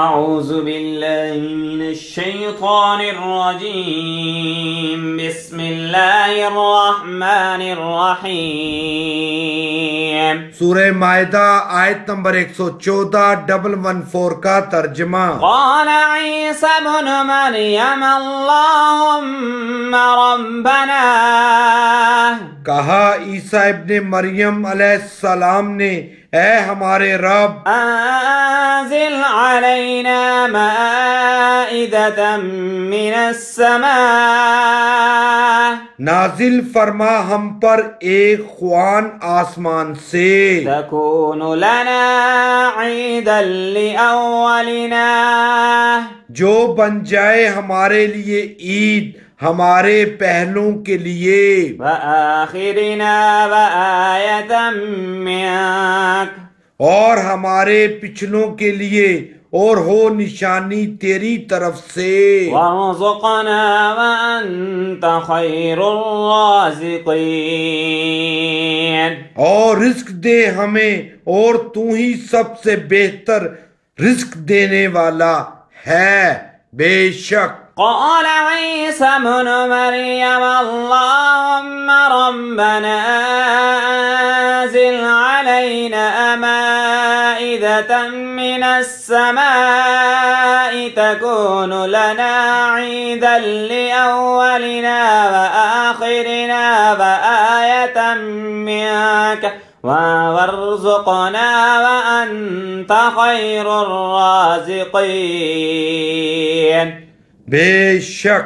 أعوذ بالله من الشيطان الرجيم. بسم الله الرحمن الرحيم. سورۃ مائدہ آیت نمبر 114 double one four کا ترجمہ. قال عيسى بن مريم اللهم ربنا. کہا عیسیٰ ابن مریم علیہ السلام نے اے ہمارے رب. آ علينا مائدة من السماء نازل فرما ہم پر ایک خوان آسمان سے۔ تکون لنا عیدا لأولنا۔ جو بن جائے ہمارے لیے عید ہمارے پہلوں کے لیے۔ وآخرنا وآیتا منك اور ہمارے پچھلوں کے لیے اور ہو نشانی تیری طرف سے۔ وارزقنا وانت خير الرازقين اور رزق دے ہمیں اور تو ہی سب سے بہتر رزق دینے والا ہے بے شک۔ قال عيسى ابن مريم اللهم ربنا أنزل علينا أمان مائدة من السماء تكون لنا عيدا لأولنا وآخرنا وآية منك وارزقنا وأنت خير الرازقين. بشك.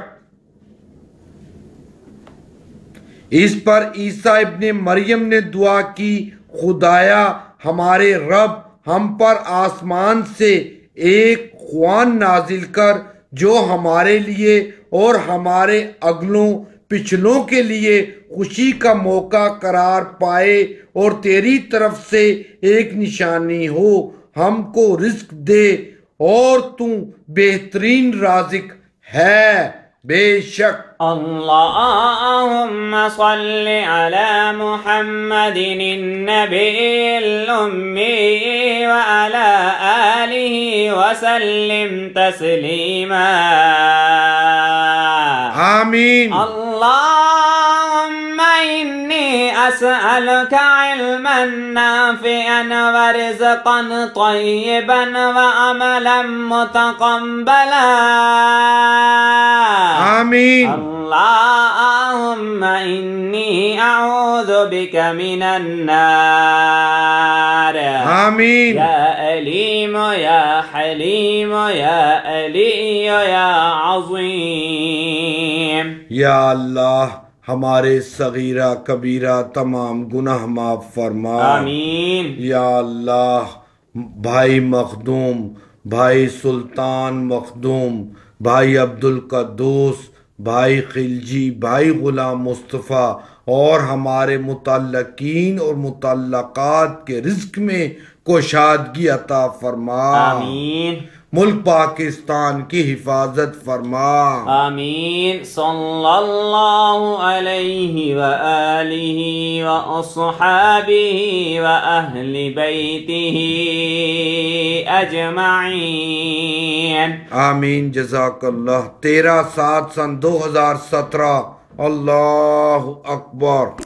اس پر عیسیٰ ابن مریم نے دعا کی خدایا ہمارے رب ہم پر آسمان سے ایک خوان نازل کر جو ہمارے لیے اور ہمارے اگلوں، پچھلوں کے لیے خوشی کا موقع قرار پائے اور تیری طرف سے ایک نشانی ہو، ہم کو رزق دے اور تو بہترین رازق ہے۔ بشك. اللهم صل على محمد النبي الأمي وعلى آله وسلم تسليما. آمين. اللهم إني أسألك علما نافعا ورزقا طيبا وعملا متقبلا. آمين. اللهم إني أعوذ بك من النار. آمين. يا أليم يا حليم يا ألي يا عظيم. يا الله ہمارے صغیرہ کبیرہ تمام گناہ معاف فرما. آمین. یا اللہ بھائی مخدوم بھائی سلطان مخدوم بھائی عبد القدوس بھائی خلجی بھائی غلام مصطفیٰ اور ہمارے متعلقین اور متعلقات کے رزق میں کشادگی عطا فرما۔ آمین۔ ملک پاکستان کی حفاظت فرما۔ آمین۔ صلی اللہ علیہ وآلہ وأصحابہ وأہل بیتہ اجمعین۔ آمین۔ جزاک اللہ۔ تیرہ سات سن دو ہزار سترہ۔ اللہ اکبر۔